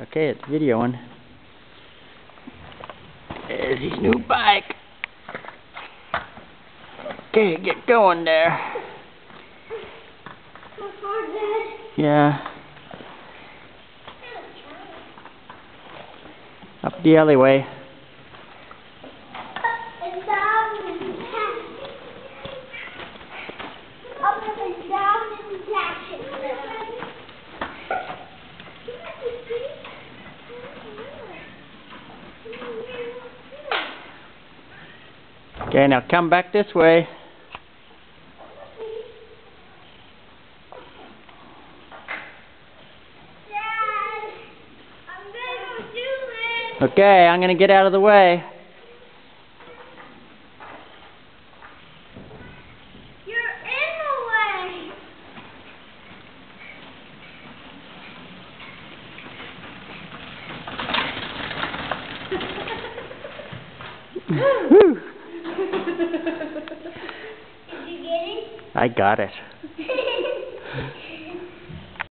Okay, it's videoing. There's his new bike. Okay, get going there. Yeah. Up the alleyway. Okay, now come back this way. Dad, I'm gonna do it. Okay, I'm gonna get out of the way. You're in the way. Whew. Did you get it? I got it.